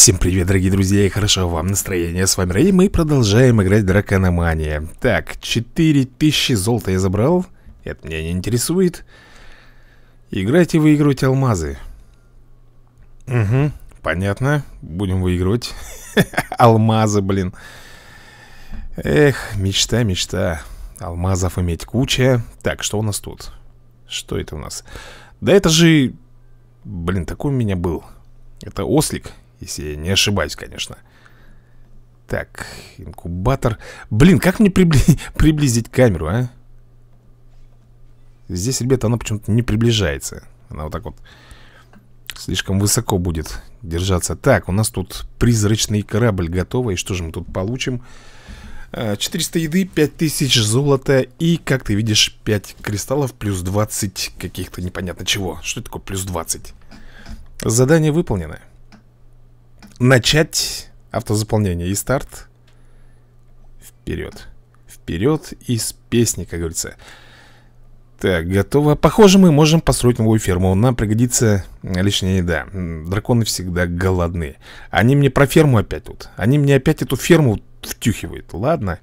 Всем привет, дорогие друзья, и хорошо вам настроение. С вами Рэй, мы продолжаем играть Дракономания. Так, 4000 золота я забрал. Это меня не интересует. Играйте и выигрывайте алмазы. Угу, понятно. Будем выигрывать. Алмазы, блин. Эх, мечта, мечта. Алмазов иметь куча. Так, что у нас тут? Что это у нас? Да это же... Блин, такой у меня был. Это ослик, если я не ошибаюсь, конечно. Так, инкубатор. Блин, как мне прибли... приблизить камеру, а? Здесь, ребята, она почему-то не приближается. Она вот так вот слишком высоко будет держаться. Так, у нас тут призрачный корабль готовый. Что же мы тут получим? 400 а, еды, 5000 золота и, как ты видишь, 5 кристаллов плюс 20 каких-то непонятно чего. Что это такое плюс 20? Задание выполнено. Начать автозаполнение и старт. Вперед. Вперед из песни, как говорится. Так, готово. Похоже, мы можем построить новую ферму. Нам пригодится лишняя еда. Драконы всегда голодны. Они мне про ферму опять тут. Они мне опять эту ферму втюхивают. Ладно.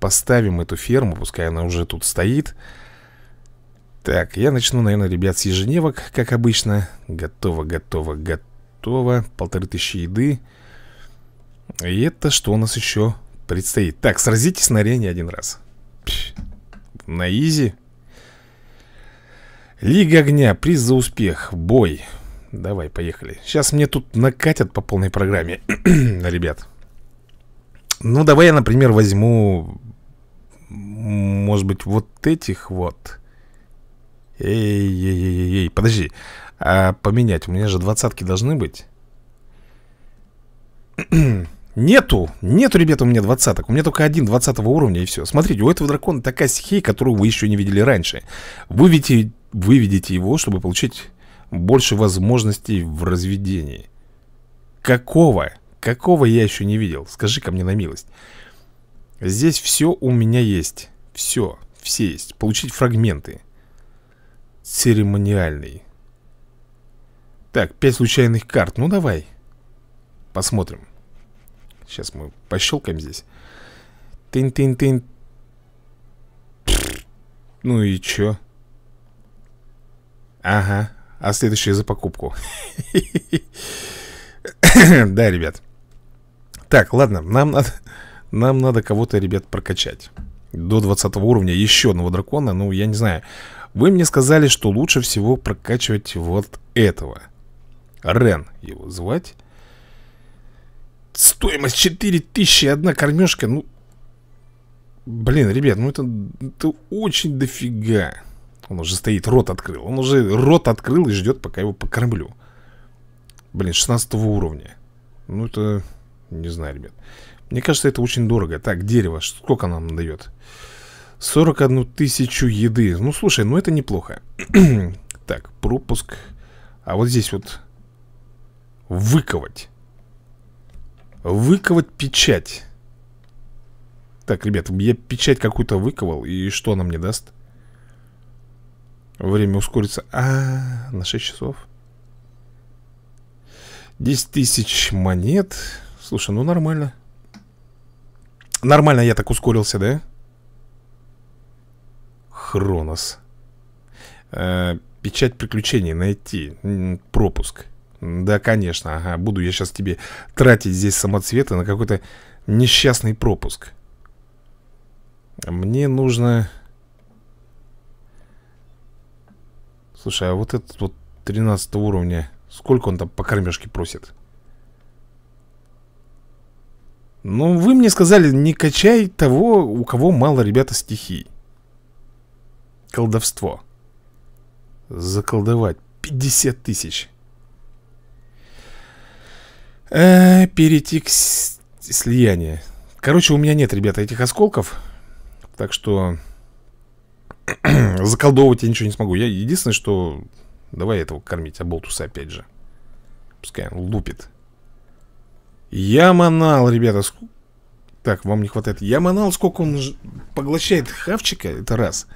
Поставим эту ферму, пускай она уже тут стоит. Так, я начну, наверное, ребят, с ежедневок, как обычно. Готово, готово, готово. Полторы тысячи еды. И это что у нас еще предстоит? Так, сразитесь на арене один раз. На изи. Лига огня, приз за успех, бой. Давай, поехали. Сейчас мне тут накатят по полной программе, ребят. Ну, давай я, например, возьму, может быть, вот этих вот. Эй-эй-эй-эй, подожди. А поменять, у меня же двадцатки должны быть. Нету, нету, ребята, у меня двадцаток. У меня только один двадцатого уровня и все Смотрите, у этого дракона такая стихия, которую вы еще не видели раньше. Выведите, выведите его, чтобы получить больше возможностей в разведении. Какого? Какого я еще не видел? скажи ко мне на милость. Здесь все у меня есть. Все, все есть. Получить фрагменты. Церемониальный Так, пять случайных карт. Ну давай. Посмотрим. Сейчас мы пощелкаем здесь. Тын-тын-тын Ну и чё? Ага. А следующее за покупку. Да, ребят. Так, ладно, нам надо, нам надо кого-то, ребят, прокачать. До 20 уровня еще одного дракона. Ну, я не знаю. Вы мне сказали, что лучше всего прокачивать вот этого Рен его звать. Стоимость 4000, одна кормежка Ну, блин, ребят, ну это, это очень дофига. Он уже стоит, рот открыл Он уже рот открыл и ждет, пока его покормлю. Блин, 16 уровня. Ну это... Не знаю, ребят. Мне кажется, это очень дорого. Так, дерево, сколько нам дает? 41 тысячу еды. Ну, слушай, ну это неплохо. Так, пропуск. А вот здесь вот Выковать. Выковать печать. Так, ребят, я печать какую-то выковал И что она мне даст? Время ускорится. А, -а, -а на 6 часов. 10 тысяч монет. Слушай, ну нормально. Нормально я так ускорился, да? Хронос. Э, Печать приключений найти. Пропуск Да, конечно, ага Буду я сейчас тебе тратить здесь самоцветы На какой-то несчастный пропуск Мне нужно Слушай, а вот этот вот 13 уровня Сколько он там по кормежке просит? Ну, вы мне сказали, не качай того, у кого мало, ребята, стихий. Колдовство. Заколдовать. 50 тысяч. Э, перейти к слиянию. Короче, у меня нет, ребята, этих осколков. Так что... заколдовывать я ничего не смогу. Я единственное, что... Давай этого кормить, а болтуса опять же. Пускай он лупит. Яманал, ребята. Ск... Так, вам не хватает. Яманал, сколько он поглощает хавчика, это раз.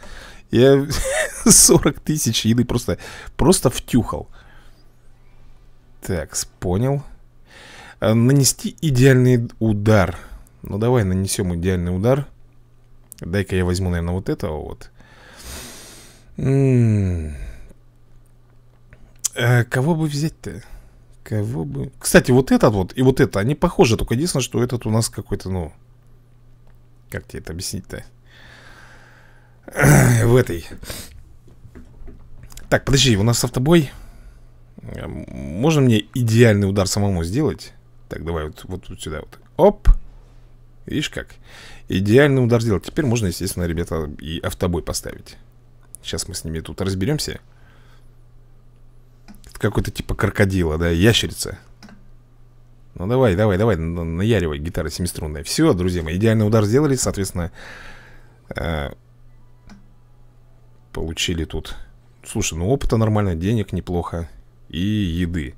Я 40 тысяч еды просто, просто втюхал. Так, понял. А, Нанести идеальный удар. Ну давай нанесем идеальный удар. Дай-ка я возьму, наверное, вот этого вот. А, Кого бы взять-то? Кого бы... Кстати, вот этот вот и вот это, они похожи Только единственное, что этот у нас какой-то, ну... Как тебе это объяснить-то? В этой. Так, подожди, у нас автобой. Можно мне идеальный удар самому сделать? Так, давай вот, вот, сюда вот. Оп. Видишь как? Идеальный удар сделать Теперь можно, естественно, ребята, и автобой поставить. Сейчас мы с ними тут разберемся. Какой-то типа крокодила, да, ящерица. Ну давай, давай, давай, наяривай гитара семиструнная. Все, друзья мои, идеальный удар сделали, соответственно э, Получили тут. Слушай, ну опыта нормально, денег неплохо И еды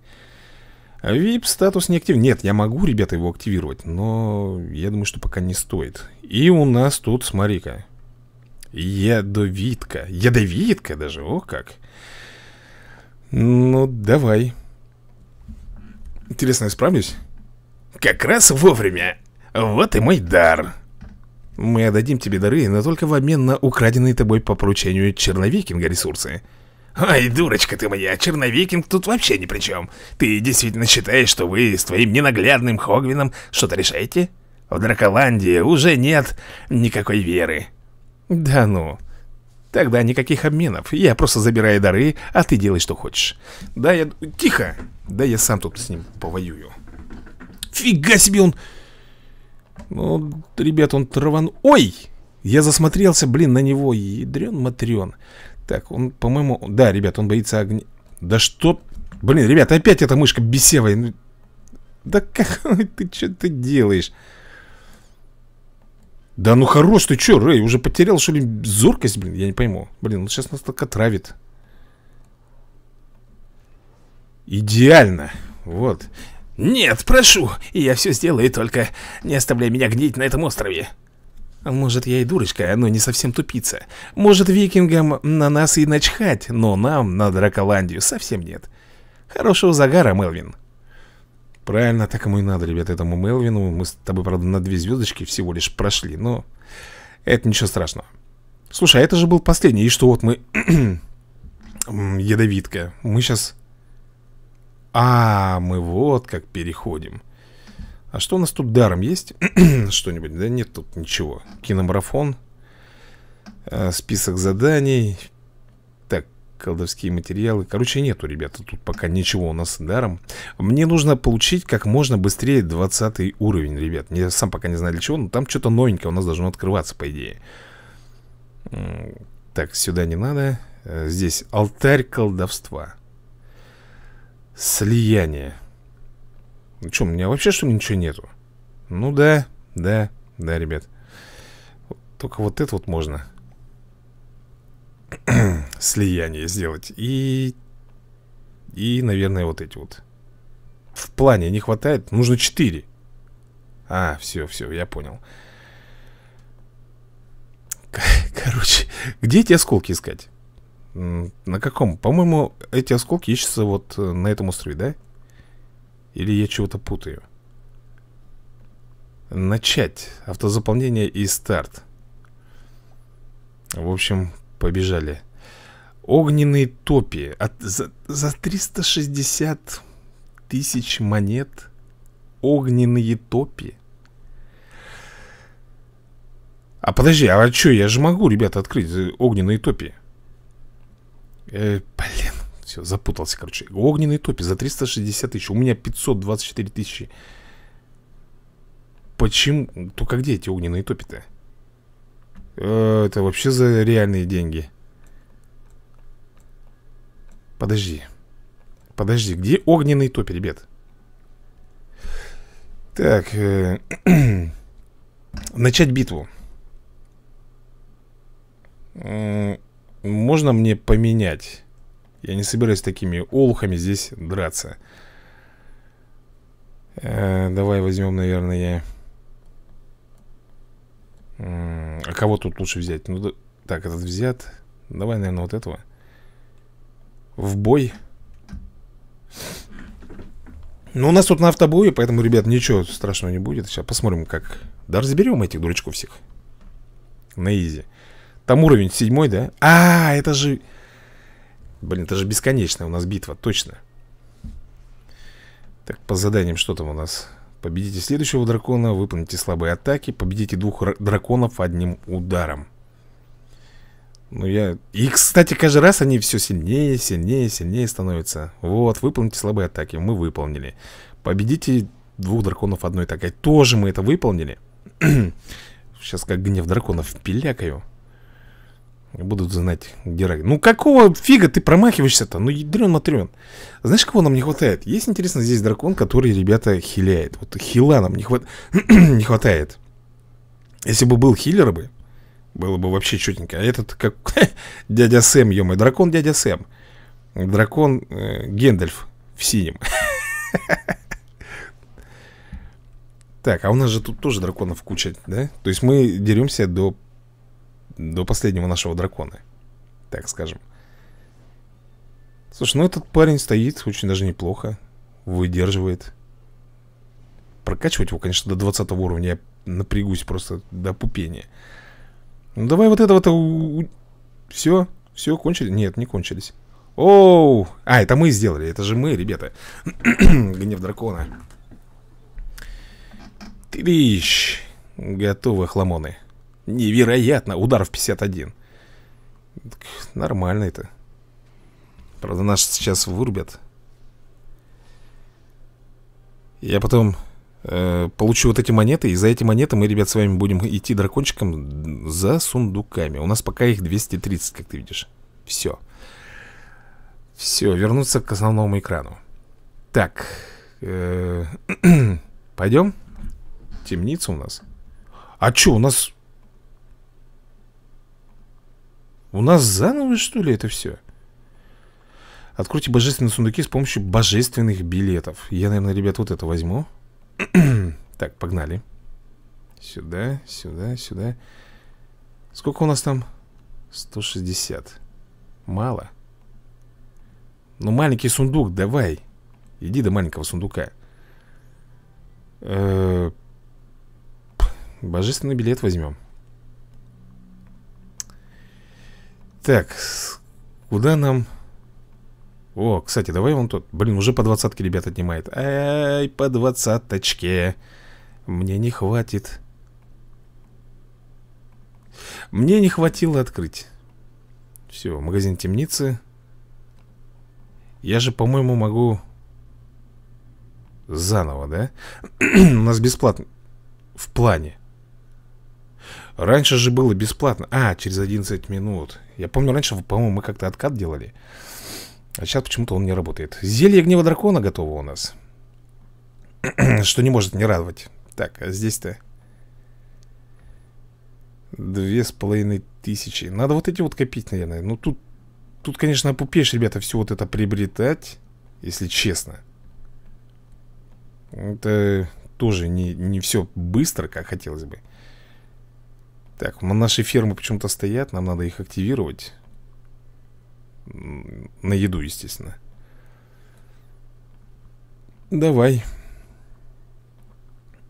VIP статус не активен Нет, я могу, ребята, его активировать Но я думаю, что пока не стоит. И у нас тут, смотри-ка Ядовитка Ядовитка даже, о как. Ну, давай. Интересно, я справлюсь? Как раз вовремя. Вот и мой дар. Мы отдадим тебе дары, но только в обмен на украденные тобой по поручению черновикинга ресурсы Ой, дурочка ты моя, черновикинг тут вообще ни при чем Ты действительно считаешь, что вы с твоим ненаглядным Хогвином что-то решаете? В Драколандии уже нет никакой веры. Да ну Тогда никаких обменов. Я просто забираю дары, а ты делай, что хочешь. Да я... Тихо! Да я сам тут с ним повоюю. Фига себе он... Ну, ребят, он траван... Ой! Я засмотрелся, блин, на него Ядрен-матрен так, он, по-моему... Да, ребят, он боится огня... Да что... Блин, ребят, опять эта мышка бесевая. Ну, да как ты что ты делаешь? Да ну хорош ты что, Рэй, уже потерял что ли зоркость, блин, я не пойму. Блин, он сейчас нас только травит. Идеально. Вот. Нет, прошу, я все сделаю, только не оставляй меня гнить на этом острове может, я и дурочка, но не совсем тупица. Может, викингам на нас и начхать, но нам, на Драколандию, совсем нет. Хорошего загара, Мелвин. Правильно, так ему и надо, ребят, этому Мелвину. Мы с тобой, правда, на две звездочки всего лишь прошли, но это ничего страшного. Слушай, а это же был последний, и что вот мы... Ядовитка. Мы сейчас... А, мы вот как переходим. А что у нас тут даром есть? Что-нибудь? Да нет тут ничего. Киномарафон э, Список заданий Так, колдовские материалы. Короче, нету, ребята, тут пока ничего у нас даром. Мне нужно получить как можно быстрее 20 уровень, ребят. Я сам пока не знаю для чего, но там что-то новенькое у нас должно открываться, по идее. Так, сюда не надо. Э, Здесь алтарь колдовства. Слияние ну что, у меня вообще что ли ничего нету? Ну да, да, да, ребят Только вот это вот можно Слияние сделать И... И, наверное, вот эти вот В плане не хватает Нужно 4 А, все, все, я понял Короче, где эти осколки искать? На каком? По-моему, эти осколки ищутся вот э, на этом острове, да? Или я чего-то путаю? Начать. Автозаполнение и старт. В общем, побежали. Огненные топи. От, за, за 360 тысяч монет. Огненные топи. А подожди, а что, я же могу, ребята, открыть огненные топи. Э, блин. Все, запутался, короче. Огненный топи за 360 тысяч. У меня 524 тысячи. Почему? Только где эти огненные топи-то? Э, это вообще за реальные деньги. Подожди. Подожди, где огненные топи, ребят? Так э, Начать битву. Можно мне поменять я не собираюсь такими олухами здесь драться э, Давай возьмем, наверное А кого тут лучше взять? Ну, так, этот взят Давай, наверное, вот этого В бой Ну, у нас тут на автобое, поэтому, ребят, ничего страшного не будет. Сейчас посмотрим, как... Да разберем этих дурачков всех. На изи. Там уровень седьмой, да? А, это же... Блин, это же бесконечная у нас битва, точно. Так, по заданиям что там у нас? Победите следующего дракона, выполните слабые атаки, победите двух драконов одним ударом. Ну я... И, кстати, каждый раз они все сильнее, сильнее, сильнее становятся Вот, выполните слабые атаки, мы выполнили Победите двух драконов одной атакой Тоже мы это выполнили Сейчас как гнев драконов пилякаю Будут знать, где рак Ну какого фига ты промахиваешься-то? Ну ядрен матрен Знаешь, кого нам не хватает? Есть, интересно, здесь дракон, который, ребята, хиляет Вот хила нам не, хват... не хватает Если бы был хиллер бы было бы вообще четенько. А этот как дядя Сэм, ё дракон дядя Сэм. Дракон э, Гендальф в синем. Так, а у нас же тут тоже драконов куча, да? То есть мы деремся до, до последнего нашего дракона. Так скажем. Слушай, ну этот парень стоит очень даже неплохо. Выдерживает. Прокачивать его, конечно, до 20 уровня я напрягусь просто до пупения. Ну давай вот это вот Все, все, кончили? Нет, не кончились Оу, а, это мы сделали, это же мы, ребята Гнев дракона Трищ Готовы хламоны Невероятно, удар в 51 Нормально это Правда, нас сейчас вырубят Я потом э, получу вот эти монеты, и за эти монеты мы, ребят, с вами будем идти дракончиком за сундуками. У нас пока их 230, как ты видишь. Все. Все, вернуться к основному экрану. Так. Э, пойдем? Темница у нас. А что, у нас... У нас заново, что ли, это все? Откройте божественные сундуки с помощью божественных билетов. Я, наверное, ребят, вот это возьму. так, погнали. Сюда, сюда, сюда. Сколько у нас там? 160. Мало. Ну, маленький сундук, давай. Иди до маленького сундука. Э -э Божественный билет возьмем. Так, куда нам... О, кстати, давай вон тот. Блин, уже по двадцатке ребят отнимает. Ай, по двадцаточке. Мне не хватит. Мне не хватило открыть. Все, магазин темницы. Я же, по-моему, могу... Заново, да? У нас бесплатно. В плане. Раньше же было бесплатно. А, через 11 минут. Я помню, раньше, по-моему, мы как-то откат делали. А сейчас почему-то он не работает. Зелье гнева дракона готово у нас. Что не может не радовать. Так, а здесь-то? Две с половиной тысячи. Надо вот эти вот копить, наверное. Ну тут, тут конечно, опупеешь, ребята Все вот это приобретать Если честно. Это тоже не, не все быстро, как хотелось бы Так, наши фермы почему-то стоят Нам надо их активировать на еду, естественно. Давай.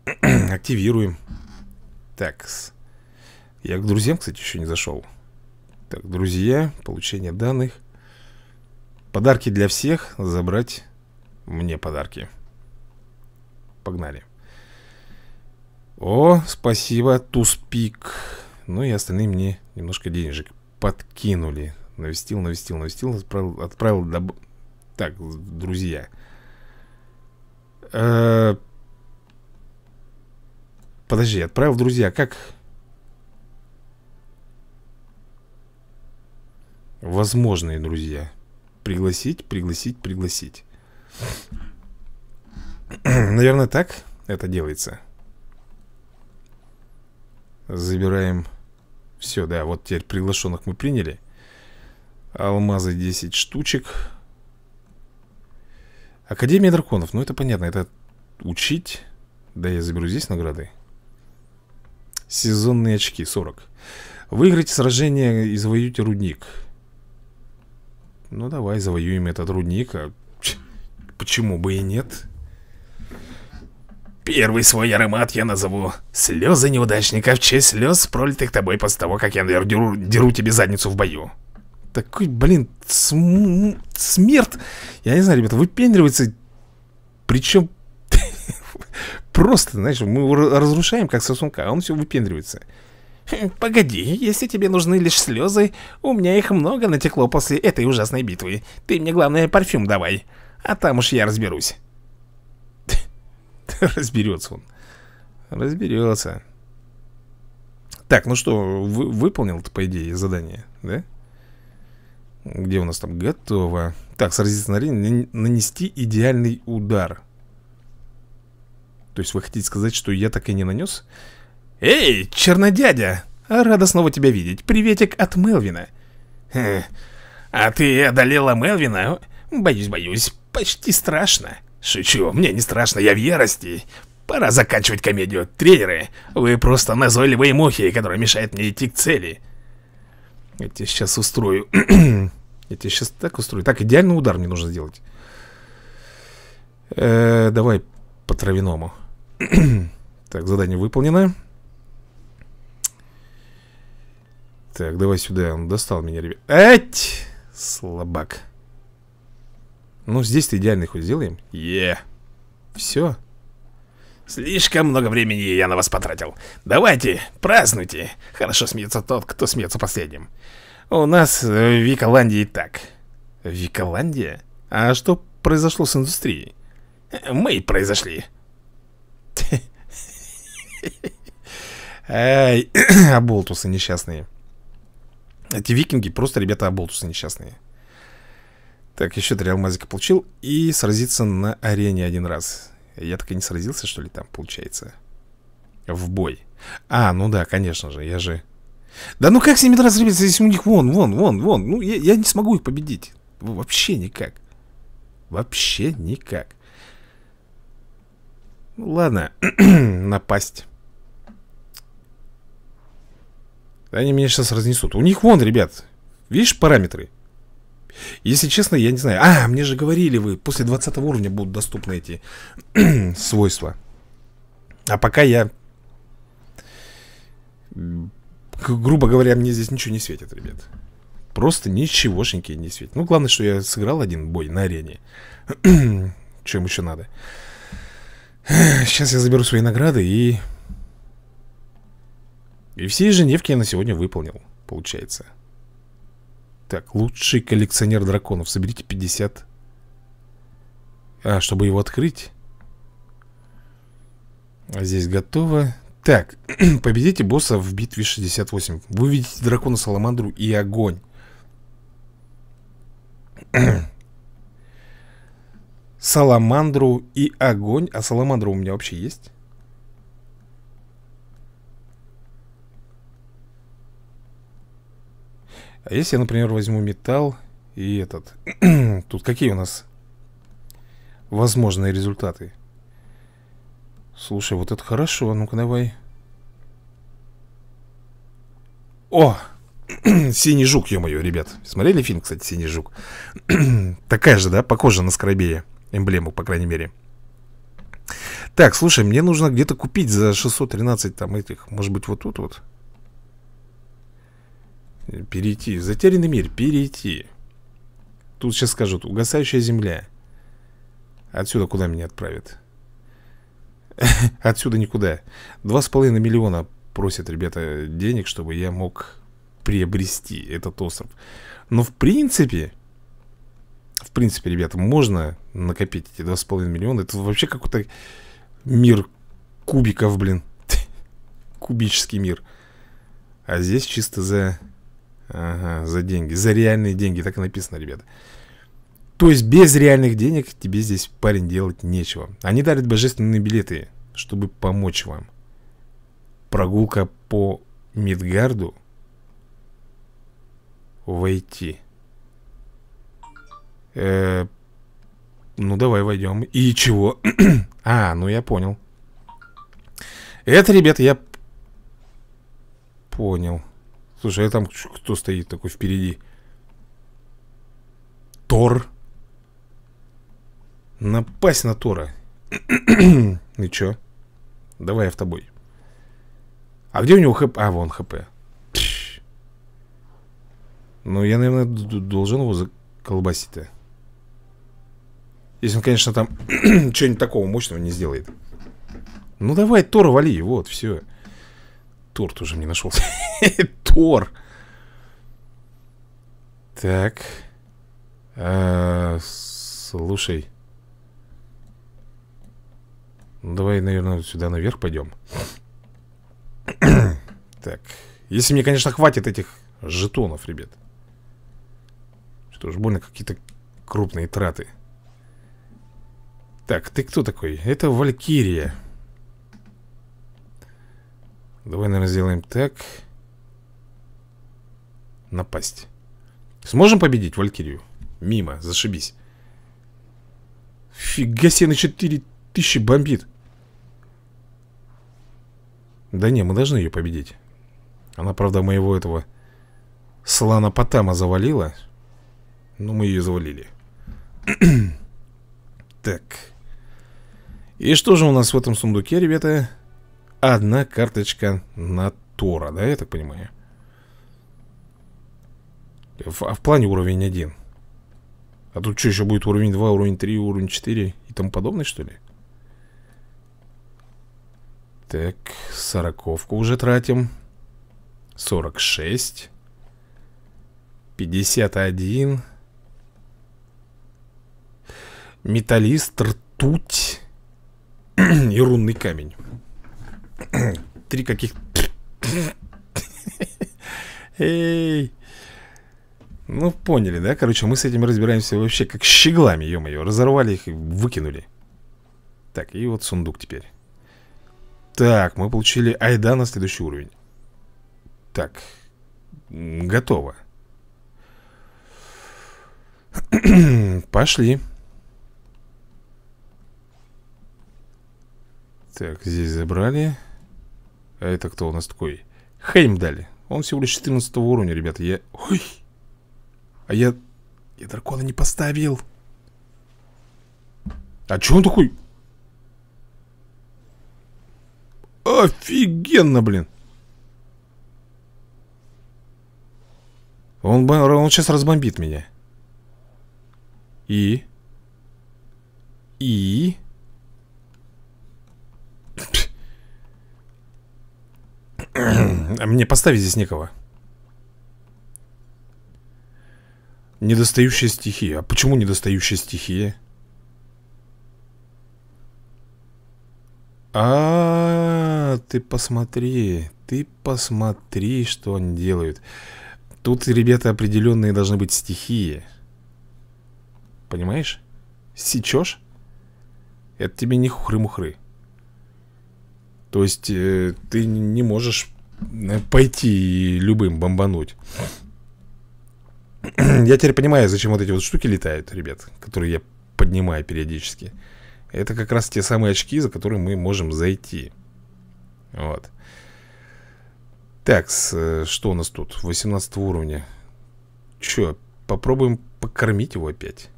Активируем. Так. Я к друзьям, кстати, еще не зашел. Так, друзья, получение данных. Подарки для всех. Забрать мне подарки. Погнали. О, спасибо, туспик. Ну и остальные мне немножко денежек подкинули. Навестил, навестил, навестил, отправил, отправил доб... Так, друзья. Э Подожди, отправил друзья, как... Возможные друзья. Пригласить, пригласить, пригласить. Наверное, так это делается. Забираем... Все, да, вот теперь приглашенных мы приняли. Алмазы 10 штучек. Академия драконов. Ну это понятно, это учить. Да я заберу здесь награды. Сезонные очки 40 Выиграйте сражение и завоюйте рудник Ну давай завоюем этот рудник а, Почему бы и нет Первый свой аромат я назову «Слезы неудачника в честь слез, пролитых тобой после того, как я деру, деру тебе задницу в бою». Такой, блин, см... смерть. Я не знаю, ребята, выпендривается. Причем просто, знаешь, мы его разрушаем, как сосунка, а он все выпендривается. Погоди, если тебе нужны лишь слезы, у меня их много натекло после этой ужасной битвы. Ты мне, главное, парфюм давай, а там уж я разберусь. Разберется он. Разберется. Так, ну что, вы, выполнил-то, по идее, задание, да? Где у нас там? Готово. Так, сразиться на арене, нанести идеальный удар. То есть вы хотите сказать, что я так и не нанес? Эй, чернодядя! Рада снова тебя видеть. Приветик от Мелвина. А ты одолела Мелвина? Боюсь, боюсь. Почти страшно. Шучу, мне не страшно, я в ярости. Пора заканчивать комедию. Тренеры, вы просто назойливые мухи, которые мешают мне идти к цели. Я тебе сейчас устрою. я тебе сейчас так устрою. Так, идеальный удар мне нужно сделать. Э -э, давай по травяному. так, задание выполнено. Так, давай сюда. Он достал меня, ребят. Эть! Слабак. Ну, здесь-то идеальный хоть сделаем. Е. Yeah. Все. Слишком много времени я на вас потратил. Давайте, празднуйте. Хорошо смеется тот, кто смеется последним. У нас в Виколандии так. Виколандия? А что произошло с индустрией? Мы произошли. Ай, оболтусы несчастные. Эти викинги просто, ребята, оболтусы несчастные. Так, еще три алмазика получил И сразиться на арене один раз. Я так и не сразился, что ли, там, получается В бой? А, ну да, конечно же, я же Да ну как с ними разрываться, если у них вон, вон, вон, вон? Ну, я, я не смогу их победить. Вообще никак. Вообще никак. Ну, ладно Напасть. Они меня сейчас разнесут. У них вон, ребят Видишь параметры? Если честно, я не знаю. А, мне же говорили вы После 20 уровня будут доступны эти свойства. А пока я Грубо говоря, мне здесь ничего не светит, ребят. Просто ничегошеньки не светит. Ну, главное, что я сыграл один бой на арене. Чем еще надо. Сейчас я заберу свои награды и и все ежедневки я на сегодня выполнил, получается. Так, лучший коллекционер драконов. Соберите 50. А, чтобы его открыть. А здесь готово. Так, победите босса в битве 68. Вы видите дракона Саламандру и огонь. Саламандру и огонь. А Саламандра у меня вообще есть? А если я, например, возьму металл и этот... Тут какие у нас возможные результаты? Слушай, вот это хорошо. Ну-ка, давай. О! Синий жук, ё-моё, ребят. Смотрели фильм, кстати, Синий жук? Такая же, да? Похожа на Скоробея. Эмблему, по крайней мере. Так, слушай, мне нужно где-то купить за 613 там этих. Может быть, вот тут вот. Перейти. Затерянный мир. Перейти. Тут сейчас скажут. Угасающая земля. Отсюда куда меня отправят? Отсюда никуда. Два с половиной миллиона просят ребята денег, чтобы я мог приобрести этот остров. Но в принципе, в принципе, ребята, можно накопить эти два с половиной миллиона. Это вообще какой-то мир кубиков, блин. Кубический мир. А здесь чисто за Ага, за деньги. За реальные деньги. Так и написано, ребята. То есть без реальных денег тебе здесь, парень, делать нечего. Они дарят божественные билеты, чтобы помочь вам. Прогулка по Мидгарду. Войти. Э, ну, давай войдем. И чего? а, ну я понял. Это, ребята, я понял. Слушай, а там кто стоит такой впереди? Тор. Напасть на Тора. И чё? Давай я в тобой А где у него хп? А, вон хп Ну, я, наверное, должен его заколбасить-то Если он, конечно, там Что-нибудь такого мощного не сделает Ну, давай, Тор, вали, вот, все Тор тоже не нашелся Тор. Так. А, Слушай. Ну, давай, наверное, сюда наверх пойдем Так. Если мне, конечно, хватит этих жетонов, ребят. Что ж, больно какие-то крупные траты. Так, ты кто такой? Это Валькирия Давай, наверное, сделаем так. Напасть. Сможем победить Валькирию? Мимо, зашибись. Фига себе, на 4 тысячи бомбит. Да не, мы должны ее победить. Она, правда, моего этого Слана Потама завалила. Но мы ее завалили. Так. И что же у нас в этом сундуке, ребята? Одна карточка на Тора, да, я так понимаю? В, а в плане уровень 1 А тут что еще будет уровень 2, уровень 3, уровень 4 и тому подобное, что ли? Так, сороковку уже тратим. 46. 51. Металлист, ртуть и рунный камень. Три каких... Эй! Ну, поняли, да? Короче, мы с этим разбираемся вообще как щеглами, ё-моё. Разорвали их и выкинули. Так, и вот сундук теперь. Так, мы получили айда на следующий уровень Так Готово Пошли Так, здесь забрали это кто у нас такой? Хейм дали Он всего лишь 14 уровня, ребята Я... Ой А я... Я дракона не поставил А че он такой? Офигенно, блин Он, он сейчас разбомбит меня И? И? А мне поставить здесь некого Недостающая стихия А почему недостающая стихия? А, -а, -а ты посмотри, ты посмотри, что они делают. Тут, ребята, определенные должны быть стихии. Понимаешь? Сечешь? Это тебе не хухры-мухры. То есть э, ты не можешь э, пойти любым бомбануть. Я теперь понимаю, зачем вот эти вот штуки летают, ребят, которые я поднимаю периодически. Это как раз те самые очки, за которые мы можем зайти Вот Так, с, что у нас тут? 18 уровня Че, попробуем покормить его опять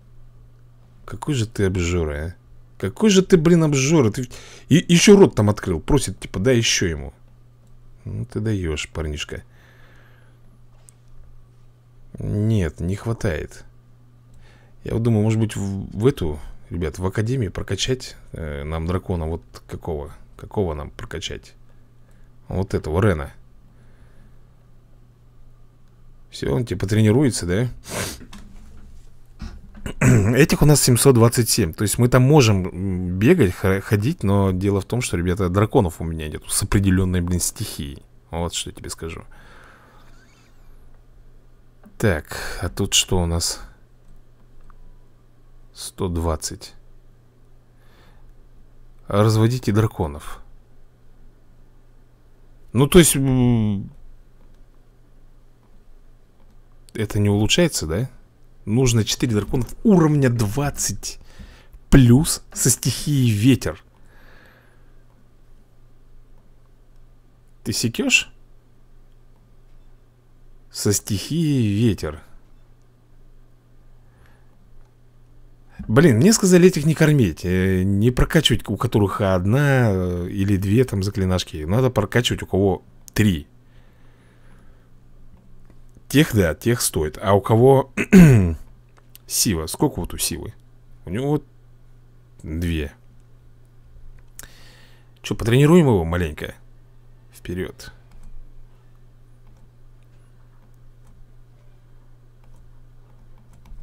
Какой же ты обжора, а? Какой же ты, блин, обжора ты... И еще рот там открыл Просит, типа, дай еще ему Ну ты даешь, парнишка Нет, не хватает Я вот думаю, может быть, в, в эту Ребят, в академии прокачать э, нам дракона вот какого? Какого нам прокачать? Вот этого, Рена. Все, он типа тренируется, да? Этих у нас 727 То есть мы там можем бегать, ходить Но дело в том, что, ребята, драконов у меня нет С определенной, блин, стихией. Вот что я тебе скажу. Так, а тут что у нас? 120 Разводите драконов. Ну, то есть Это не улучшается, да? Нужно 4 драконов уровня 20 Плюс со стихией ветер. Ты секешь? Со стихией ветер. Блин, мне сказали этих не кормить. Э, Не прокачивать, у которых одна э, или две там заклинашки. Надо прокачивать у кого три Тех, да, тех стоит. А у кого Сива, сколько вот у Сивы? У него две. Че, потренируем его маленько? Вперед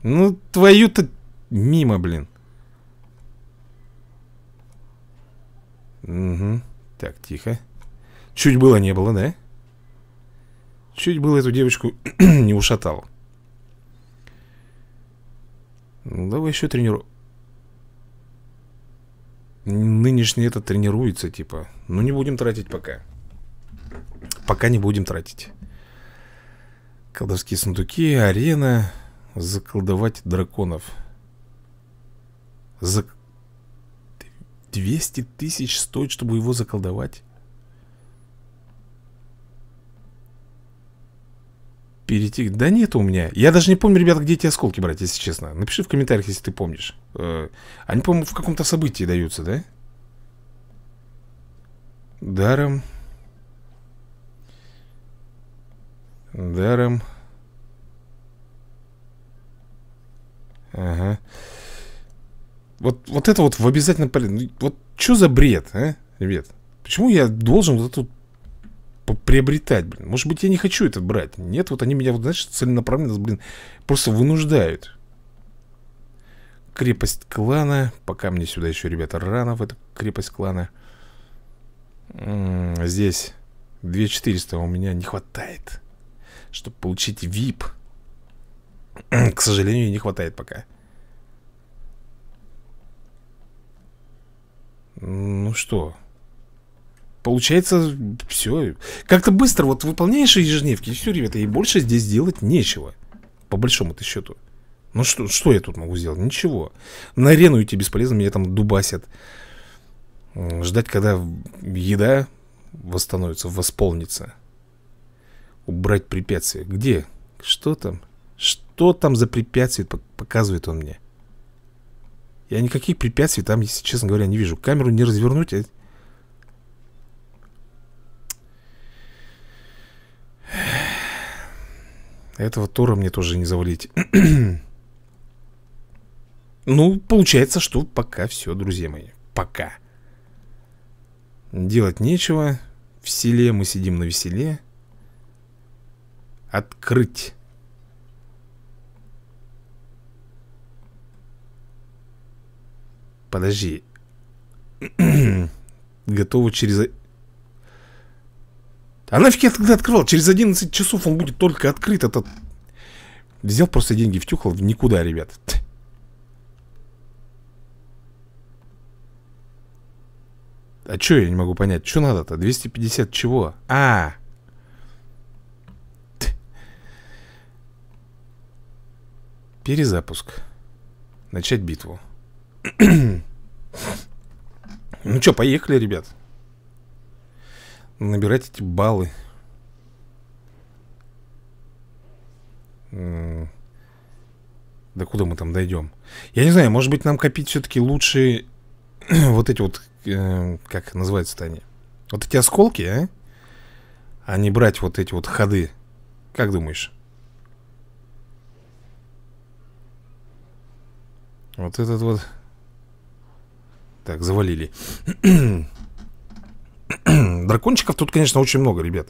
Ну, твою-то мимо, блин. Угу Так, тихо. Чуть было не было, да? Чуть было эту девочку не ушатал давай еще трениру Нынешний этот тренируется, типа. Ну, не будем тратить пока. Пока не будем тратить. Колдовские сундуки, арена. Заколдовать драконов. За 200 тысяч стоит, чтобы его заколдовать Перейти... Да нет у меня Я даже не помню, ребята, где эти осколки брать, если честно Напиши в комментариях, если ты помнишь э, Они, по-моему, в каком-то событии даются, да? Даром Даром Ага. Вот, вот это вот в обязательном порядке. Вот что за бред, а, ребят? Почему я должен вот эту приобретать, блин? Может быть, я не хочу это брать? Нет, вот они меня, знаешь, целенаправленно, блин, просто вынуждают. Крепость клана. Пока мне сюда еще, ребята, рано в эту крепость клана. Здесь 2400 у меня не хватает, чтобы получить VIP. К сожалению, не хватает пока. Ну что? Получается, все. Как-то быстро вот выполняешь ежедневки, и все, ребята, и больше здесь делать нечего. По большому-то счету. Ну что, что я тут могу сделать? Ничего. На арену идти бесполезно, меня там дубасят. Ждать, когда еда восстановится, восполнится. Убрать препятствия. Где? Что там? Что там за препятствие показывает он мне? Я никаких препятствий там, если честно говоря, не вижу. Камеру не развернуть. А... Этого Тора мне тоже не завалить. ну, получается, что пока все, друзья мои. Пока. Делать нечего. В селе мы сидим на веселе. Открыть. Подожди. Готово через... А нафиг я тогда открывал? Через 11 часов он будет только открыт. Этот... Взял просто деньги, втюхал в никуда, ребят. А что я не могу понять? Что надо-то? 250 чего? А, Перезапуск. Начать битву. ну что, поехали, ребят. Набирать эти баллы. Да куда мы там дойдем? Я не знаю, может быть нам копить все-таки лучше вот эти вот, э, как называются-то они? Вот эти осколки, а? А не брать вот эти вот ходы. Как думаешь? Вот этот вот так, завалили Дракончиков тут, конечно, очень много, ребят.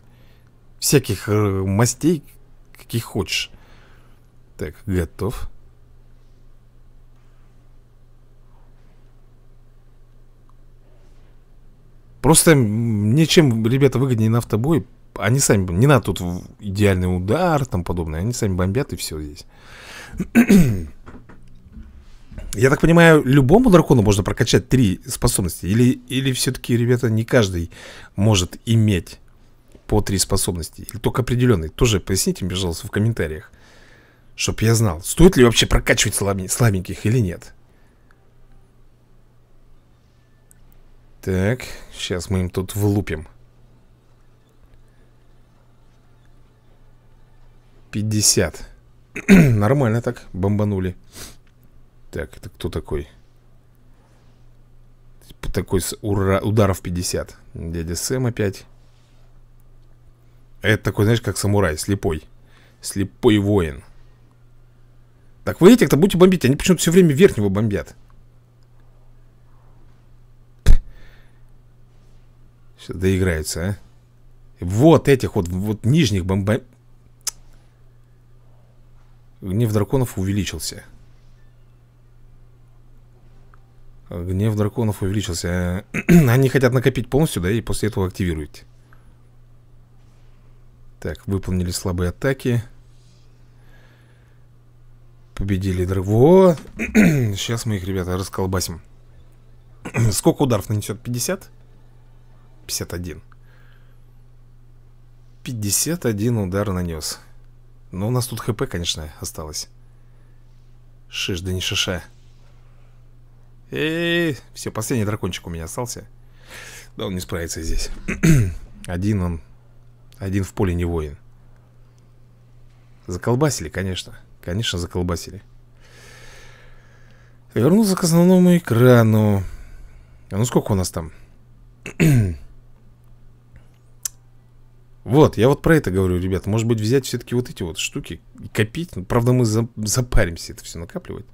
Всяких э, мастей, каких хочешь. Так, готов. Просто мне чем, ребята, выгоднее на автобой Они сами, не надо тут идеальный удар, там подобное Они сами бомбят и все здесь я так понимаю, любому дракону можно прокачать три способности? Или, или все-таки, ребята, не каждый может иметь по три способности? Или только определенный? Тоже поясните мне, пожалуйста, в комментариях. Чтоб я знал, стоит ли вообще прокачивать слабеньких или нет. Так, сейчас мы им тут влупим. 50. Нормально так, бомбанули. Так, это кто такой? Такой с ура... ударов 50 Дядя Сэм опять. Это такой, знаешь, как самурай, слепой. Слепой воин. Так вы этих-то будете бомбить Они почему-то все время верхнего бомбят. Сейчас доиграются, а? Вот этих вот, вот нижних бомба... Гнев драконов увеличился Гнев драконов увеличился. Они хотят накопить полностью, да, и после этого активировать Так, выполнили слабые атаки. Победили дракво Сейчас мы их, ребята, расколбасим. Сколько ударов нанесет? 50? 51 51 удар нанес. Но у нас тут хп, конечно, осталось. Шиш, да не шиша Эй, все, последний дракончик у меня остался. Да он не справится здесь. Один он Один в поле не воин. Заколбасили, конечно. Конечно, заколбасили. Вернулся к основному экрану. А ну сколько у нас там? вот, я вот про это говорю, ребят Может быть взять все-таки вот эти вот штуки И копить. Правда мы за запаримся это все накапливать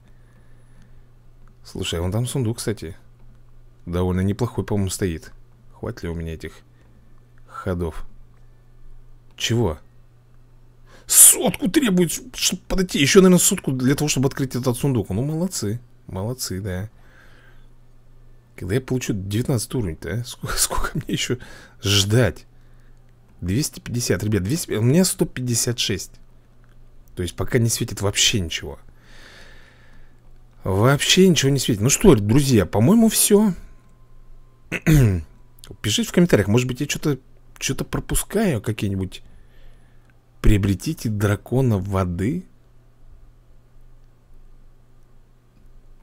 Слушай, а вон там сундук, кстати. Довольно неплохой, по-моему, стоит. Хватит ли у меня этих ходов? Чего? Сотку требует, чтобы подойти. Еще, наверное, сутку для того, чтобы открыть этот сундук. Ну, молодцы, молодцы, да. Когда я получу 19 уровень-то, а? сколько, сколько мне еще ждать? 250, ребят, 200, у меня 156 То есть пока не светит вообще ничего Вообще ничего не светит. Ну что, друзья, по-моему, все Пишите в комментариях. Может быть, я что-то что-то пропускаю Какие-нибудь Приобретите дракона воды?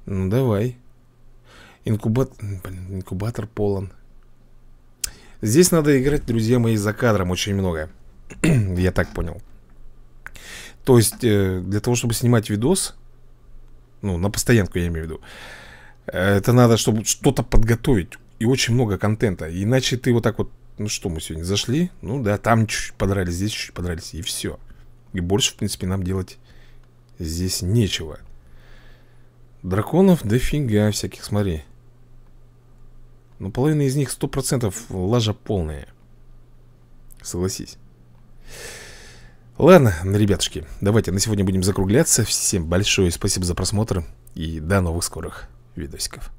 Ну, давай. Инкубатор Блин, инкубатор полон. Здесь надо играть, друзья мои, за кадром очень много Я так понял. То есть, э, для того, чтобы снимать видос ну, на постоянку я имею в виду. Это надо, чтобы что-то подготовить И очень много контента. Иначе ты вот так вот Ну что, мы сегодня зашли Ну да, там чуть-чуть подрались, здесь чуть-чуть подрались И все И больше, в принципе, нам делать здесь нечего. Драконов дофига всяких, смотри. Ну, половина из них сто процентов лажа полная. Согласись Ладно, ребятушки, давайте на сегодня будем закругляться. Всем большое спасибо за просмотр и до новых скорых видосиков.